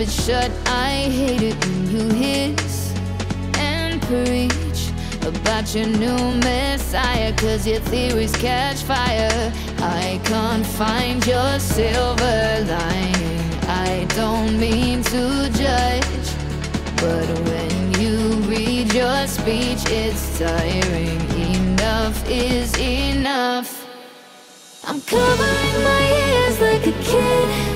it shut. I hate it when you hiss and preach about your new messiah, cause your theories catch fire. I can't find your silver lining. I don't mean to judge, but when you read your speech, it's tiring. Enough is enough. I'm covering my ears like a kid.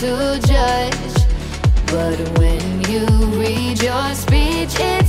to judge. But when you read your speech, it's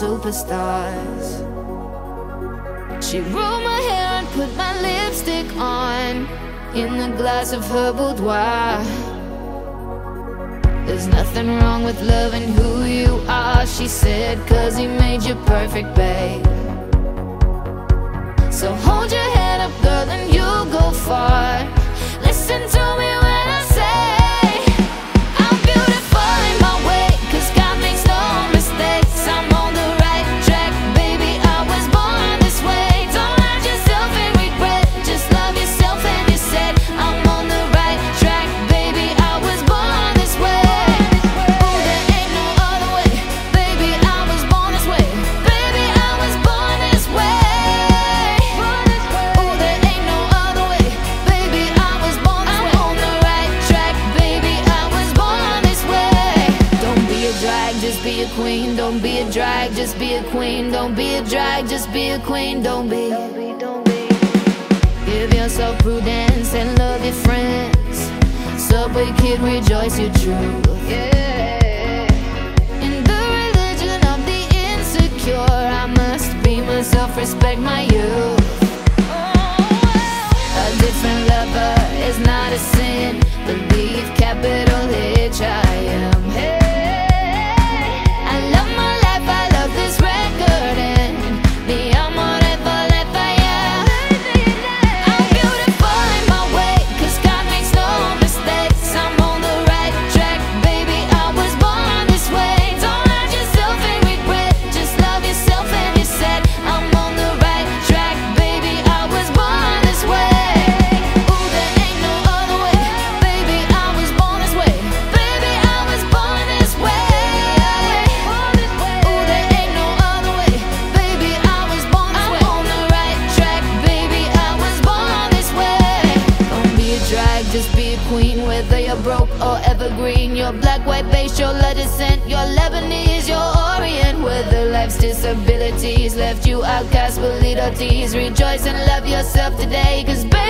superstars. She rolled my hair and put my lipstick on in the glass of her boudoir. There's nothing wrong with loving who you are, she said, cause he made you perfect, babe. So hold your head up, girl, and you'll go far. Listen to me. queen, don't be a drag, just be a queen, don't be. Don't be, don't be. Give yourself prudence and love your friends. Subway kid, rejoice your truth. Yeah. In the religion of the insecure, I must be myself, respect my youth. A different lover is not a sin. Believe capital H, I am. What's your descent? Your Lebanese, your Orient Whether life's disabilities left you outcast believe little tease Rejoice and love yourself today Cause baby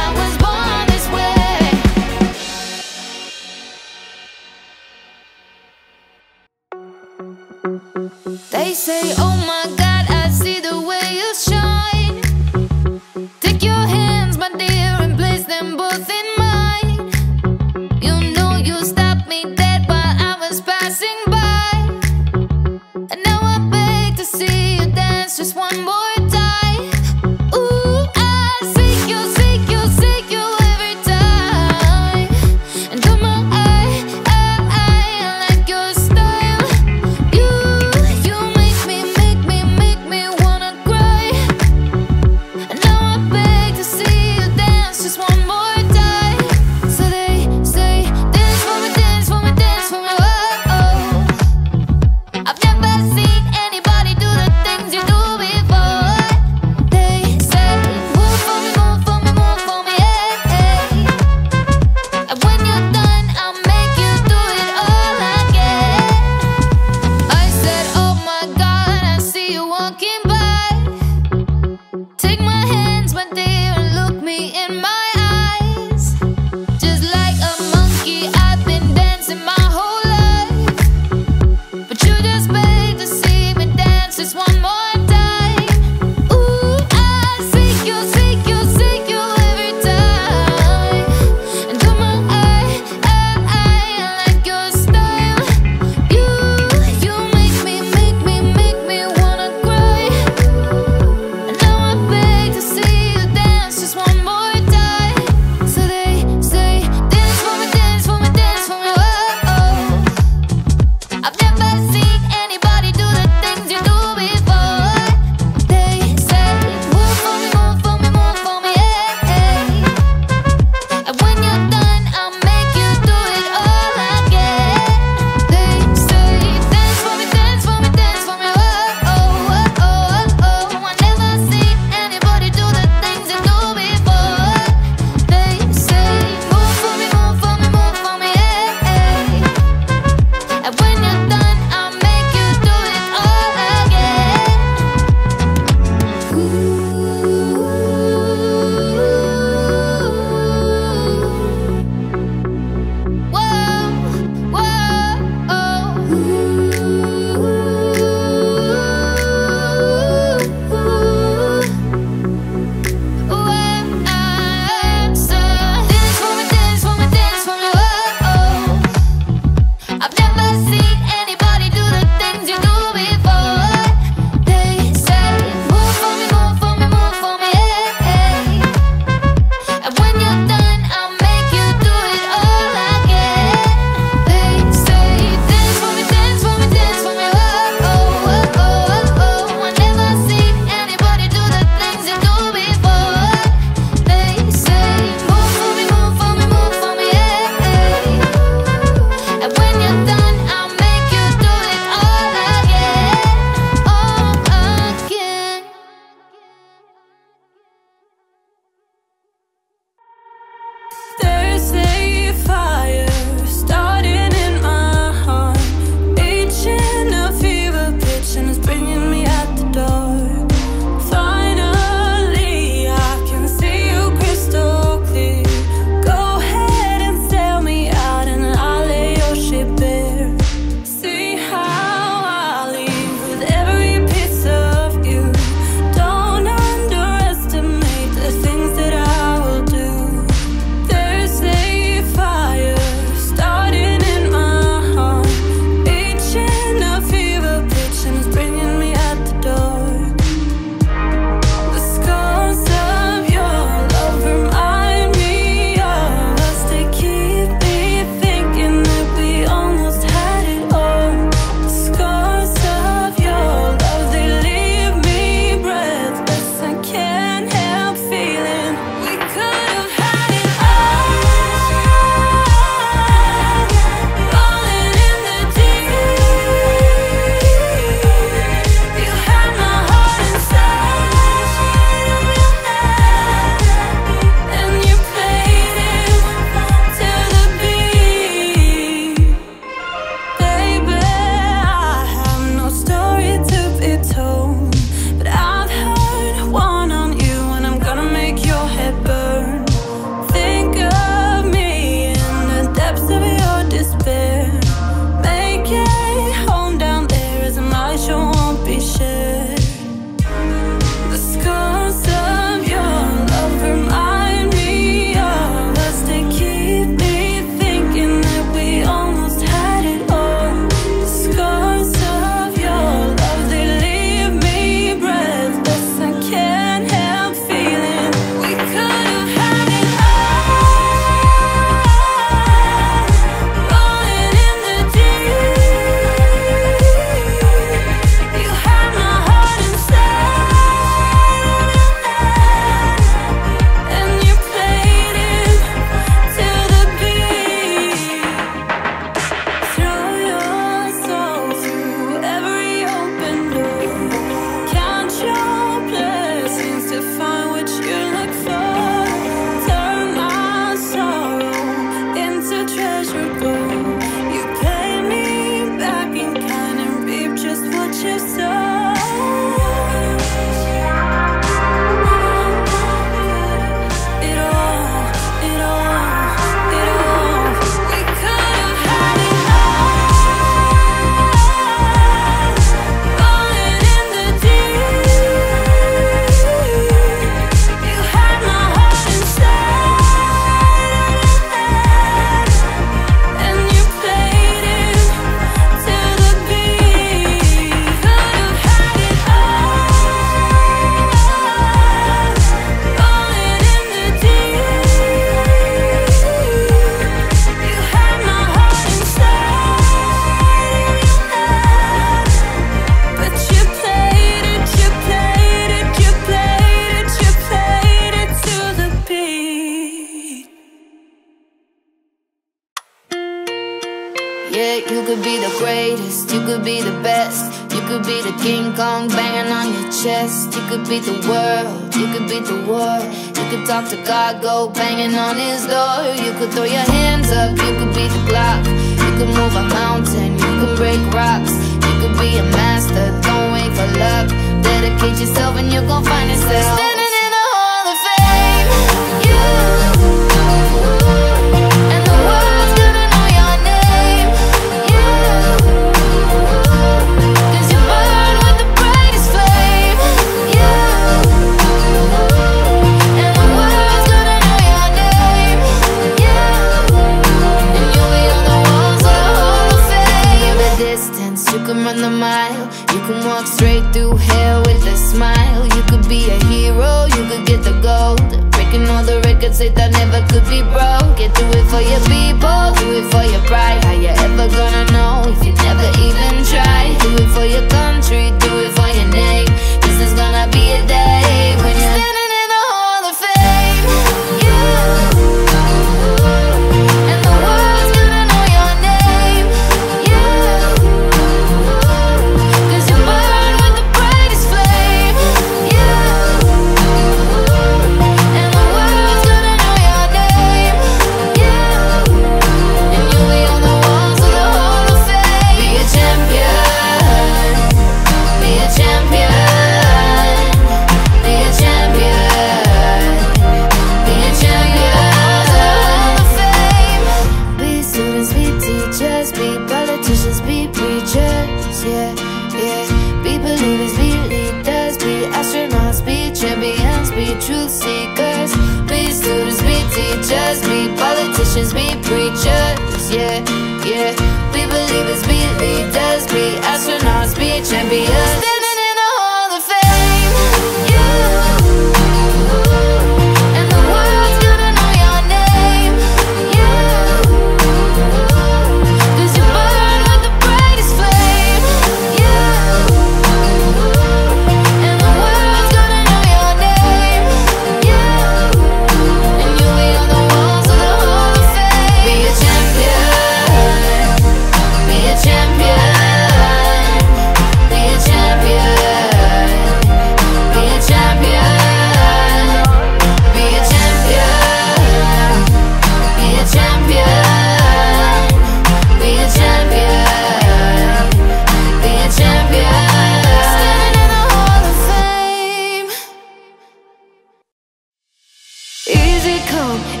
physical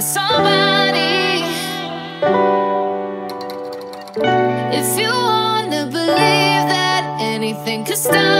body. If you wanna believe that anything could stop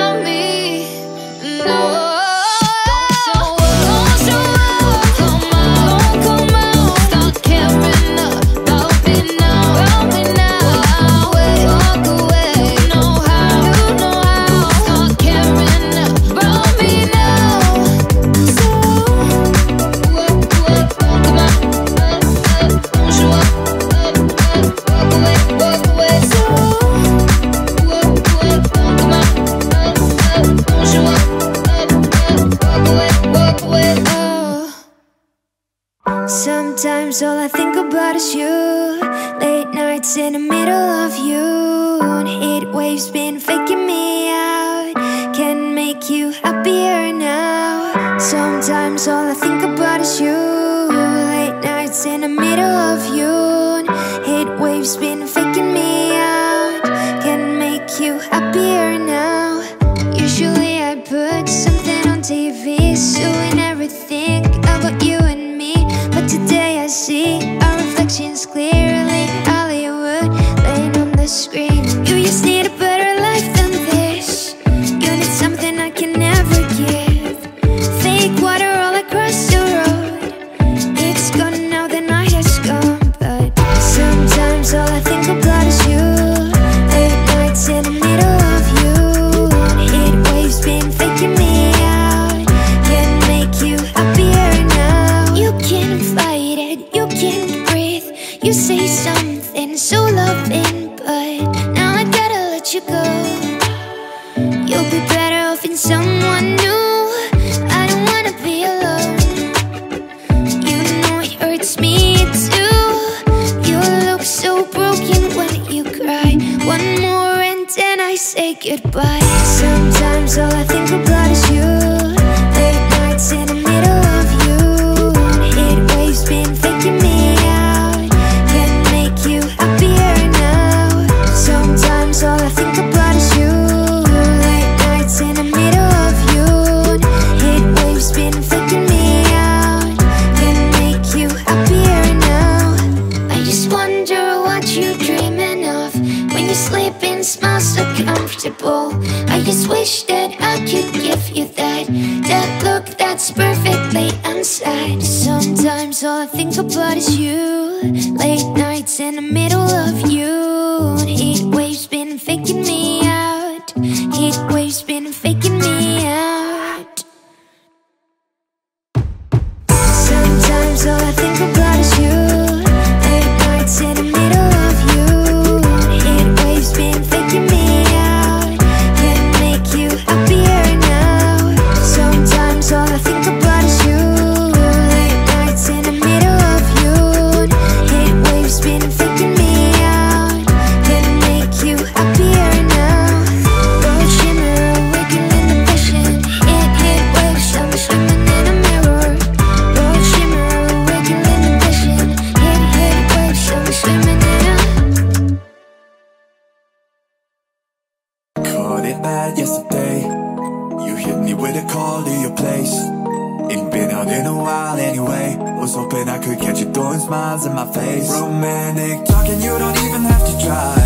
Say something so loving, but now I gotta let you go. You'll be better off in someone new. I don't wanna be alone. You know it hurts me too. You look so broken when you cry. One more and then I say goodbye. Sometimes all I think With a call to your place. Ain't been out in a while anyway. Was hoping I could catch you throwing smiles in my face. Romantic talking, you don't even have to try.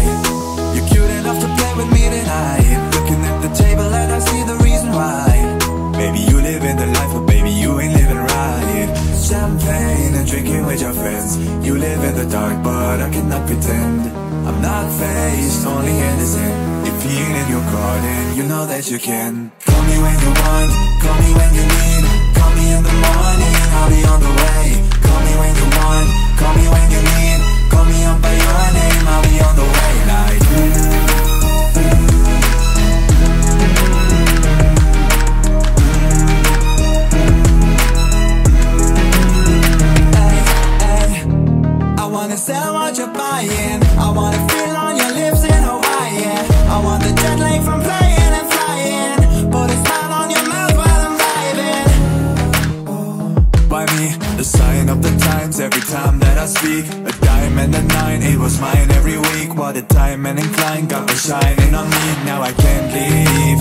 You're cute enough to play with me tonight. Looking at the table and I see the reason why. Maybe you live in the life, but baby you ain't living right. Champagne and drinking with your friends. You live in the dark, but I cannot pretend. I'm not faced, only innocent. If peeing in your garden, you know that you can. Call me when you call me when you need Call me in the morning, I'll be on the way. Call me when you want, call me when you need Call me up by your name, I'll be on the way. Like I wanna sell what you're buying. I wanna feel on your lips in Hawaii. I want the jet lag from playing A sign of the times. Every time that I speak A dime and a nine, it was mine every week. While the time and incline. Got me shining on me. Now I can't leave.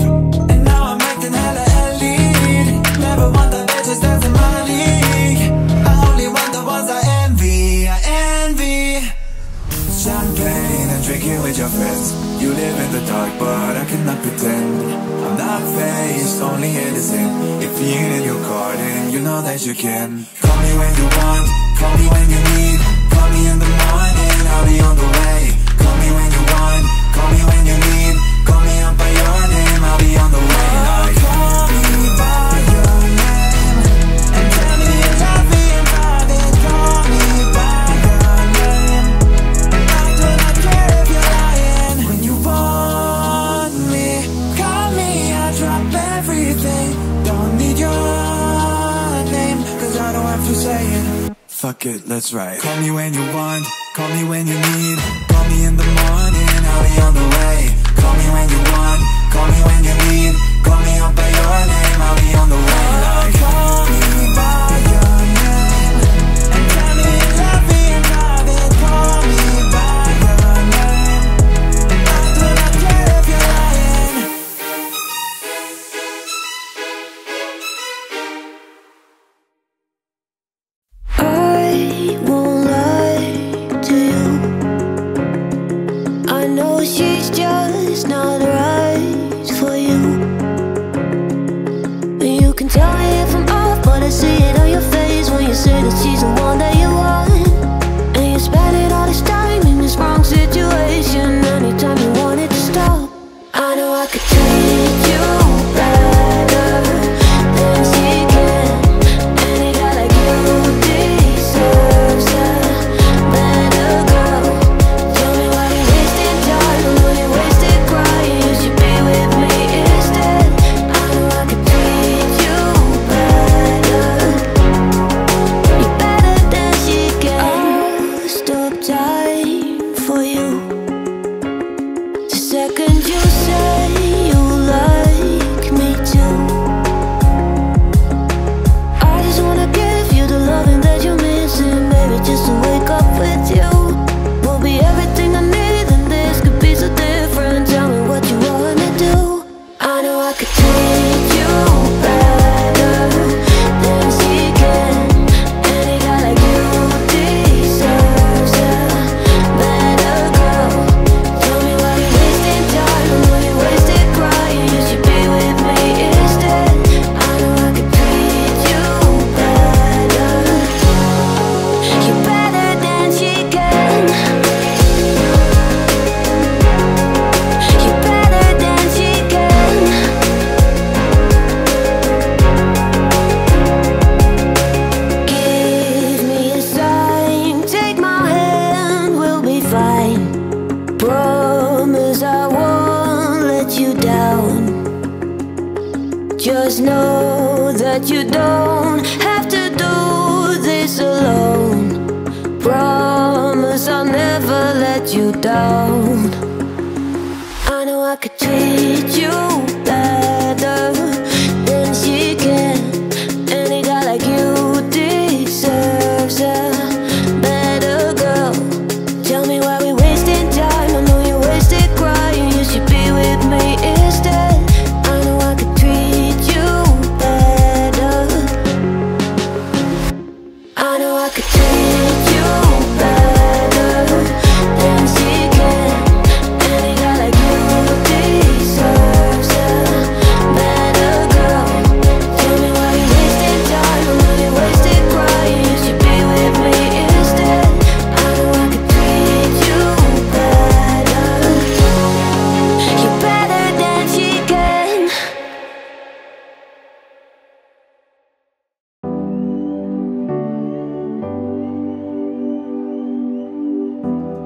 And now I'm acting hella elite. Never want the bitches that's in my league. I only want the ones I envy, I envy. Champagne and drinking with your friends. You live in the dark but I cannot pretend. I'm not faced, only innocent. If you in your garden, you know that you can me when you want, call me when you need. Call me in the morning, I'll be on the way. Call me when you want, call me when you need. fuck let's ride Call me when you want, call me when you need. Call me in the morning, I'll be on the way. Call me when you want, call me when you need. Call me up by your name, I'll be on the way. Like, Call me by could take you back.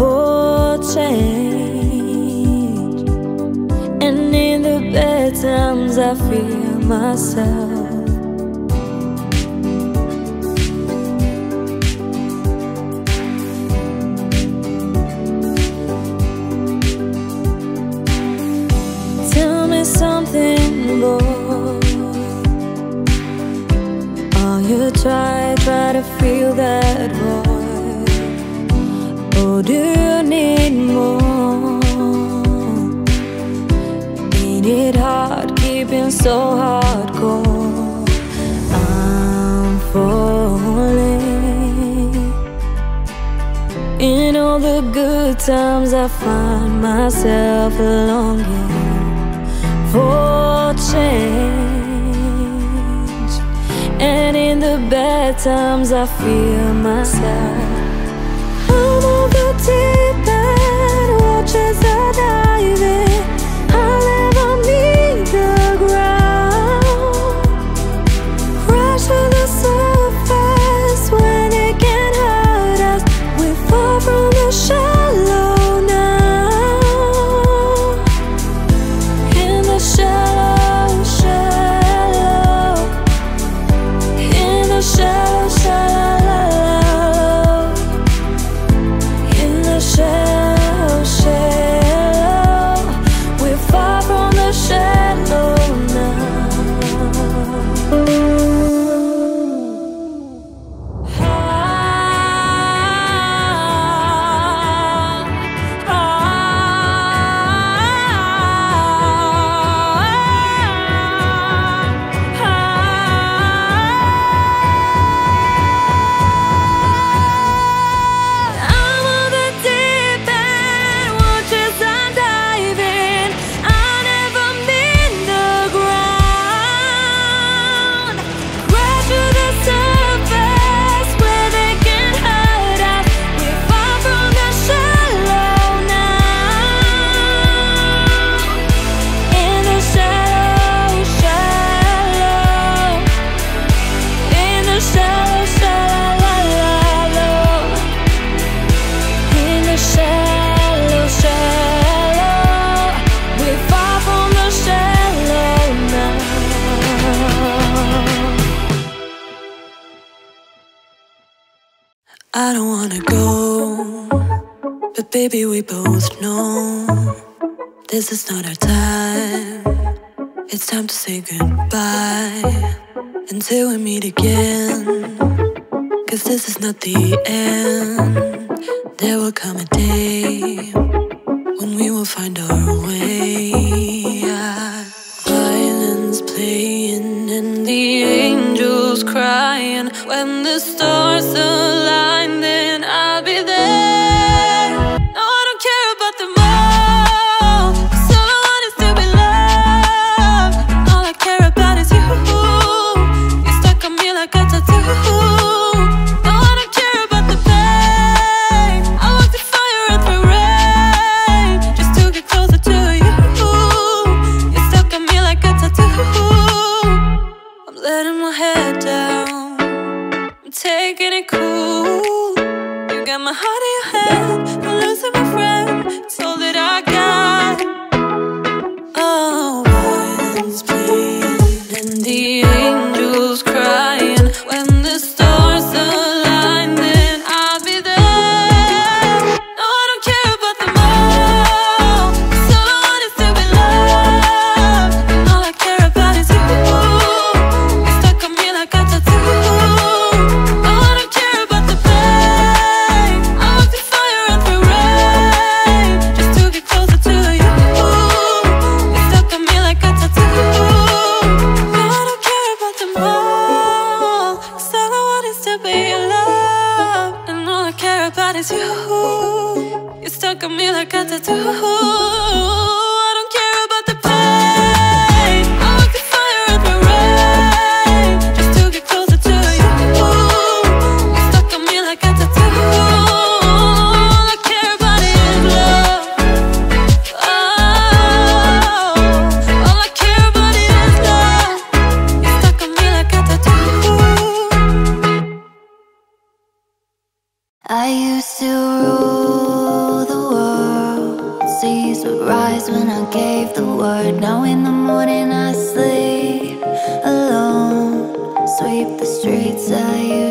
for change. And in the bad times, I feel myself. Tell me something, more. Are you try, try to feel that voice do you need more Being it hard, keeping so hardcore. I'm falling. In all the good times I find myself longing for change. And in the bad times I feel myself deep end, watch as I dive in. are so light. I gave the word. Now in the morning I sleep alone. Sweep the streets I used.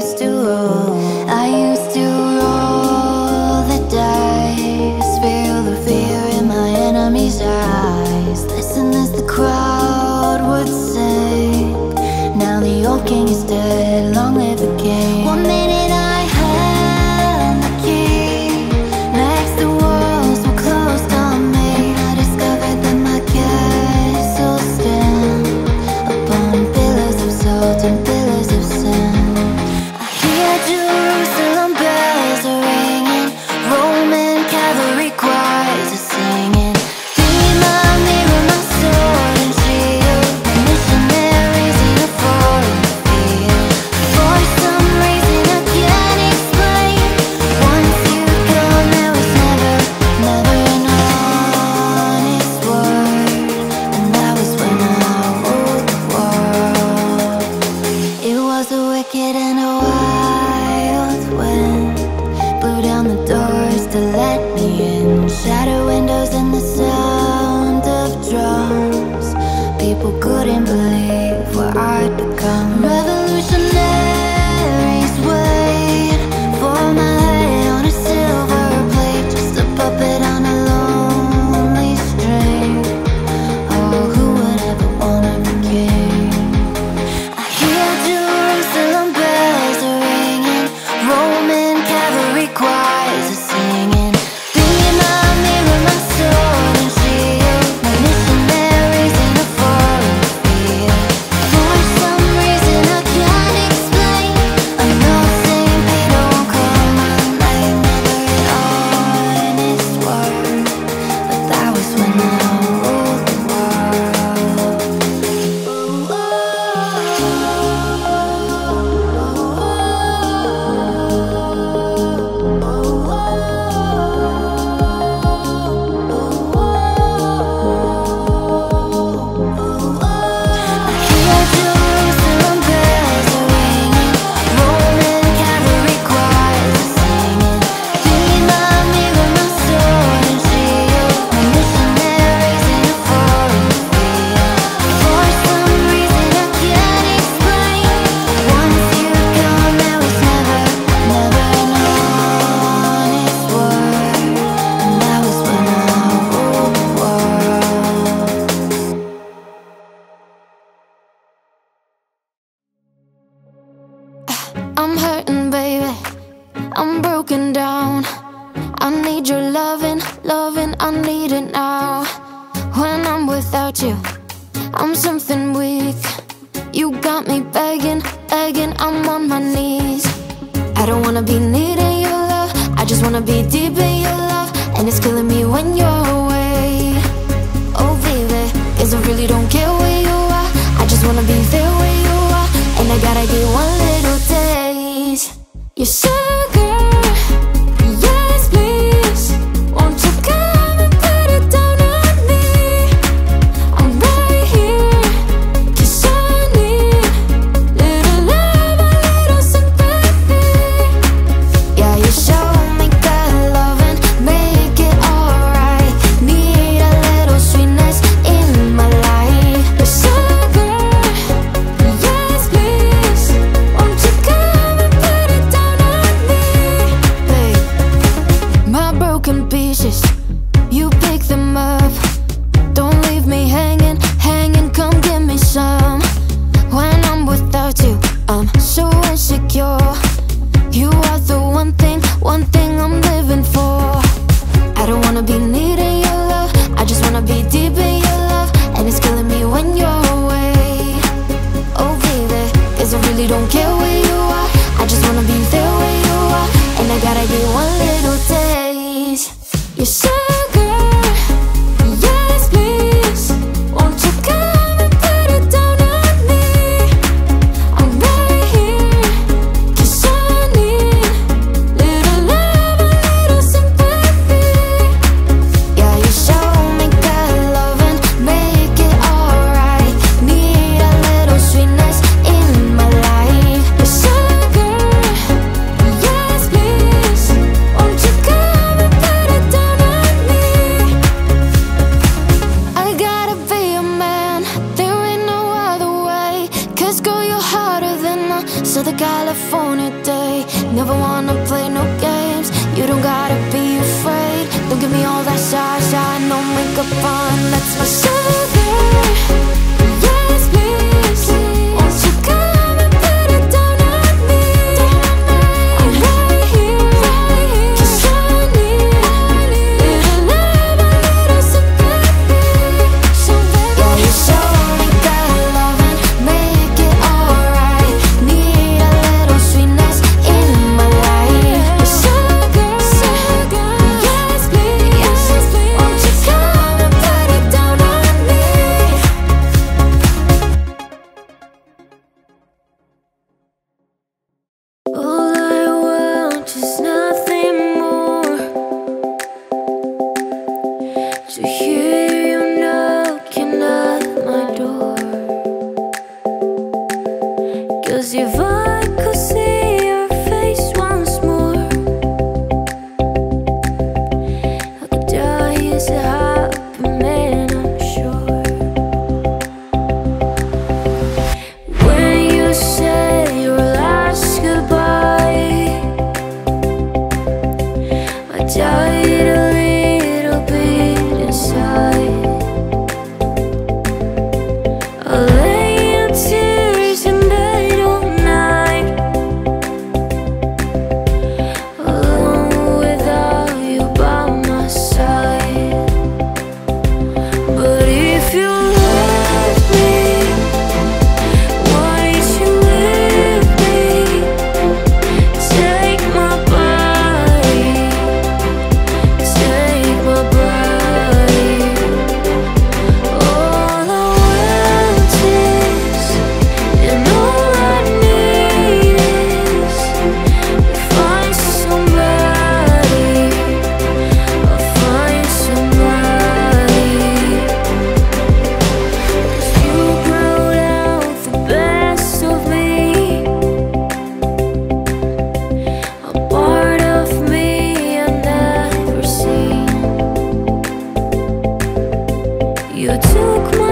You took my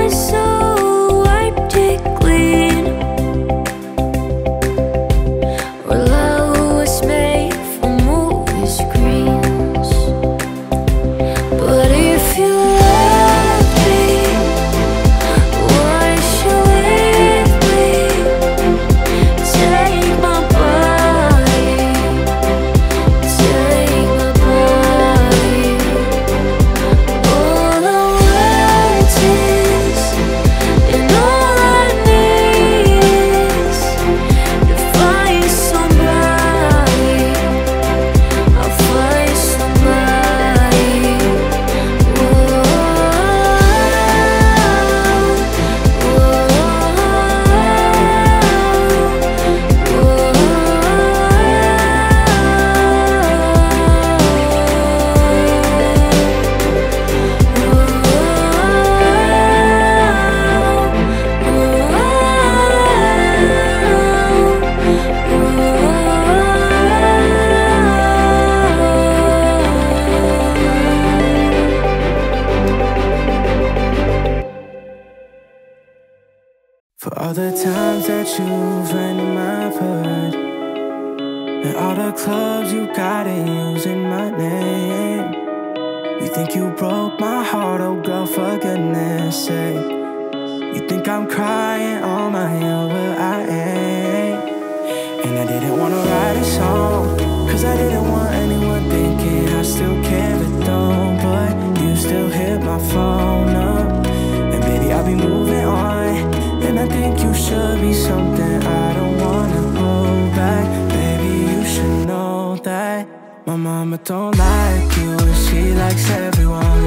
My mama don't like you and she likes everyone.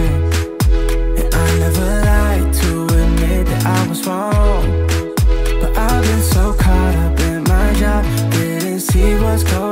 And I never liked to admit that I was wrong. But I've been so caught up in my job Didn't see what's going on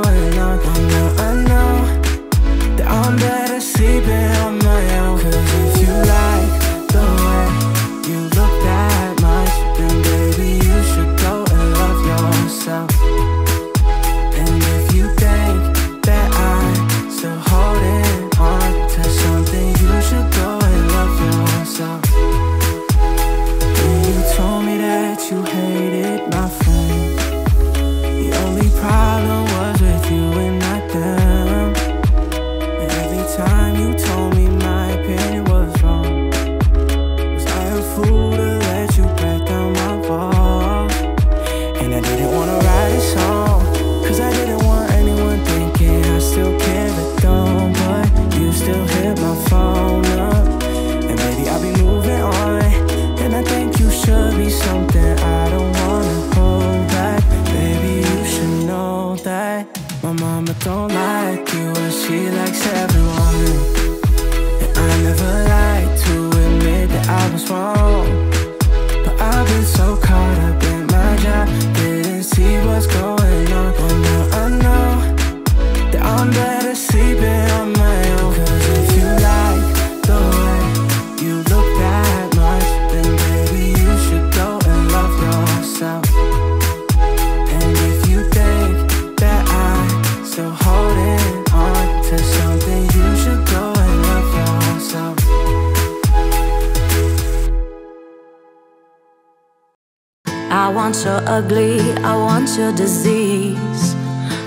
I want your ugly, I want your disease.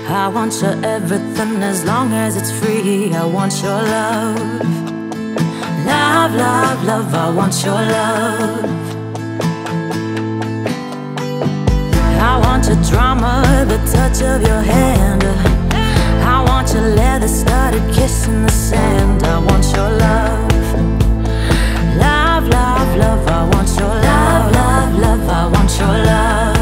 I want your everything as long as it's free. I want your love. Love, love, love, I want your love. I want your drama, the touch of your hand. I want your leather studded kiss in the sand. I want your love. Love, love, love, I want your love, love love, I want your love.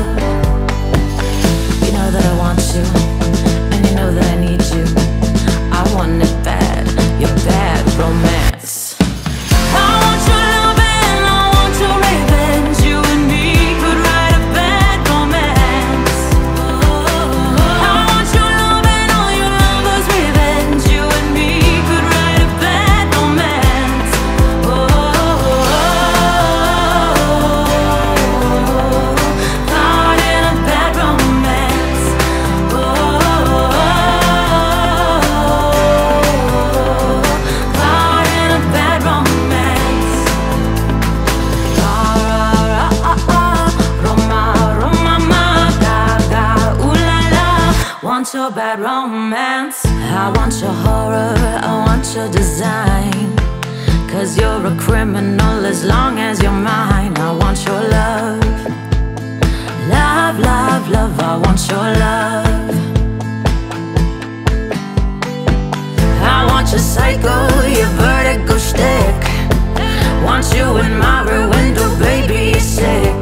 bad romance. I want your horror, I want your design. Cause you're a criminal as long as you're mine. I want your love. Love, love, love, I want your love. I want your psycho, your vertigo stick. Want you in my window, baby, sick.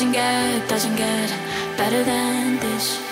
Doesn't get, doesn't get better than this.